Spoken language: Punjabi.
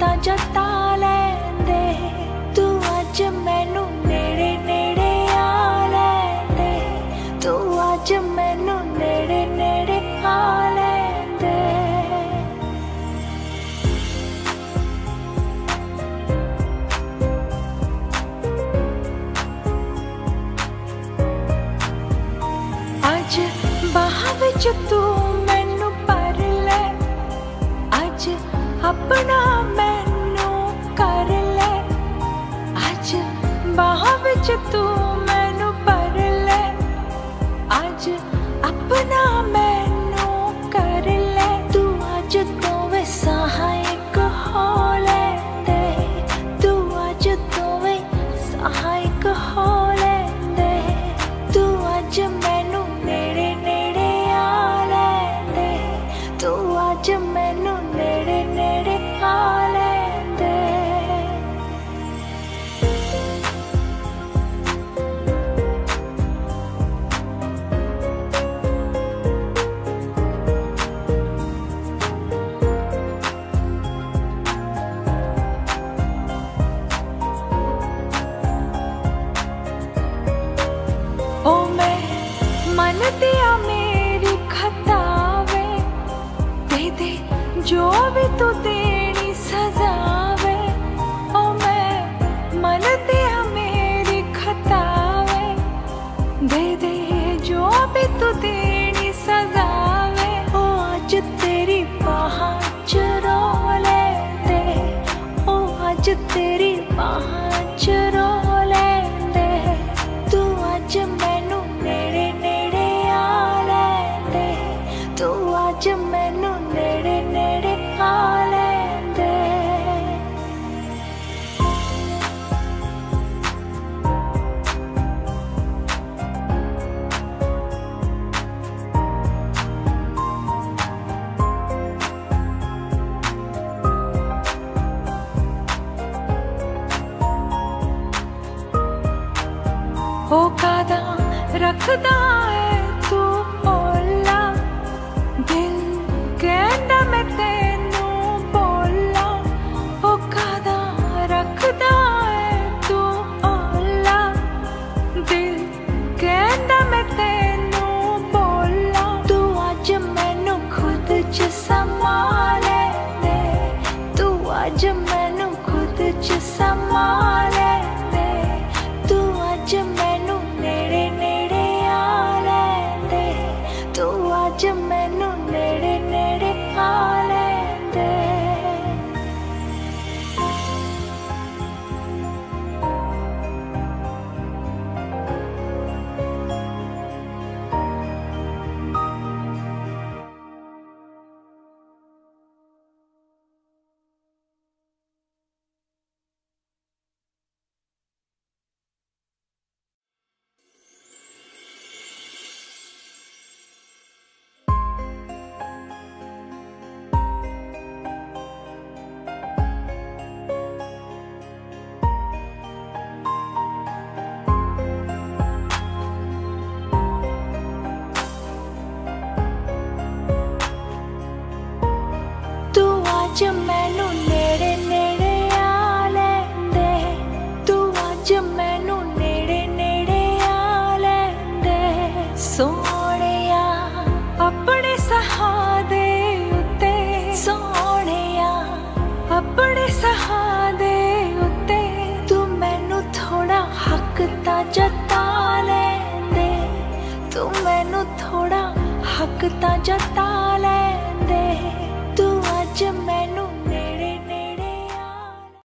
ਤਾਂ ਜਤਾ ਲੈਂਦੇ। ਤੂੰ ਅੱਜ ਮੈਨੂੰ ਨੇੜੇ ਨੇੜੇ ਆ ਲੈਂਦੇ। ਤੂੰ ਅੱਜ ਮੈਨੂੰ ਨੇੜੇ ਨੇੜੇ ਆ ਲੈਂਦੇ। ਅੱਜ ਬਾਹ ਵਿੱਚ ਤੂੰ ਆਪਣਾ ਮੈਨੂੰ ਕਰ ਲੈ। ਅੱਜ ਬਾਹ ਵਿੱਚ ਤੂੰ tus días. ਰੱਖਦਾ ਹੈ ਤੂੰ ਓਲਾ। ਦਿਲ ਕਹਿੰਦਾ ਮੈਂ ਤੈਨੂੰ ਬੋਲਾ ਹੋ ਕਾਦਾ ਰੱਖਦਾ ਹੈ ਤੂੰ ਓਲਾ। ਦਿਲ ਕਹਿੰਦਾ ਮੈਂ ਤੈਨੂੰ ਬੋਲਾ ਤੂੰ ਅੱਜ ਮੈਨੂੰ ਖੁਦ ਚ ਸਮਾ ਦੇ ਤੂੰ ਅੱਜ ਮੈਨੂੰ ਖੁਦ ਚ ਸਮਾ ਅੱਜ ਮੈਨੂੰ ਨੇੜੇ ਨੇੜੇ ਆ ਲੈਂਦੇ ਸੋਹਣਿਆ, ਆਪਣੇ ਸਹਾਦੇ ਉੱਤੇ। ਸੋਹਣਿਆ, ਆਪਣੇ ਸਹਾਦੇ ਉੱਤੇ। ਤੂੰ ਮੈਨੂੰ ਥੋੜਾ ਹੱਕ ਤਾਂ ਜਤਾ ਲੈਂਦੇ। ਤੂੰ ਮੈਨੂੰ ਥੋੜਾ ਹੱਕ ਤਾਂ ਜਤਾ ਲੈ